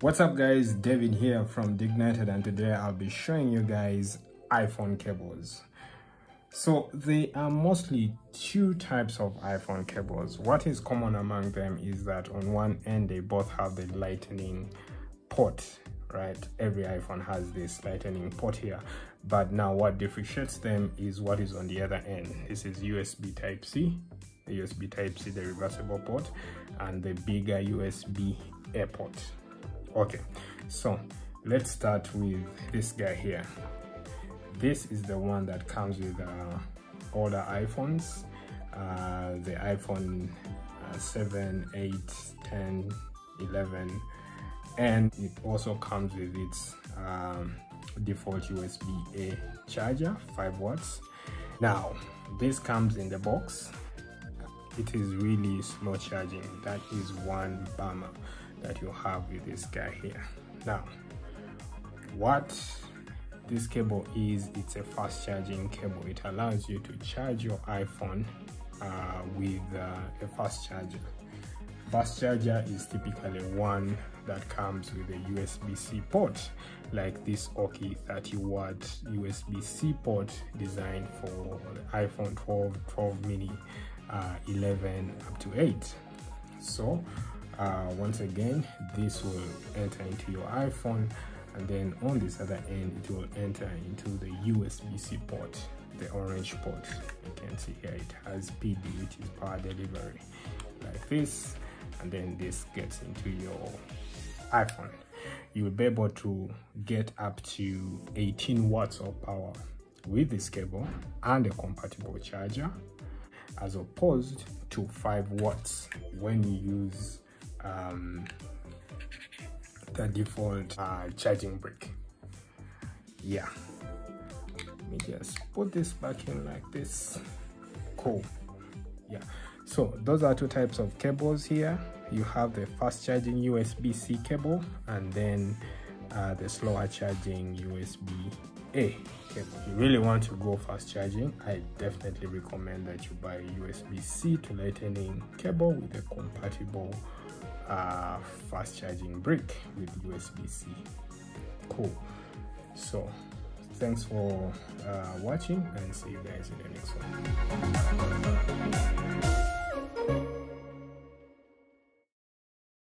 What's up guys, David here from Dignited and today I'll be showing you guys iPhone cables. So there are mostly two types of iPhone cables. What is common among them is that on one end they both have the lightning port, right? Every iPhone has this lightning port here. But now what differentiates them is what is on the other end. This is USB Type-C, the USB Type-C, the reversible port, and the bigger USB air port okay so let's start with this guy here. This is the one that comes with uh, older iPhones. Uh, the iPhone uh, 7 8 10 11 and it also comes with its um, default USB-A charger 5 watts. Now this comes in the box it is really slow charging. That is one bummer that you have with this guy here. Now what this cable is it's a fast charging cable. It allows you to charge your iphone uh, with uh, a fast charger. Fast charger is typically one that comes with a USB-C port like this Aukey 30 watt USB-C port designed for iPhone 12, 12 mini, uh, 11 up to 8. So uh, once again this will enter into your iphone and then on this other end it will enter into the usb-c port the orange port. You can see here it has pd which is power delivery like this and then this gets into your iphone. You will be able to get up to 18 watts of power with this cable and a compatible charger as opposed to 5 watts when you use um, the default uh, charging brick. Yeah. Let me just put this back in like this. Cool. Yeah. So those are two types of cables here. You have the fast charging USB-C cable and then uh, the slower charging USB-A cable. If you really want to go fast charging, I definitely recommend that you buy a USB-C to lightning cable with a compatible uh, fast charging brick with USB-C. Cool. So thanks for uh, watching and see you guys in the next one.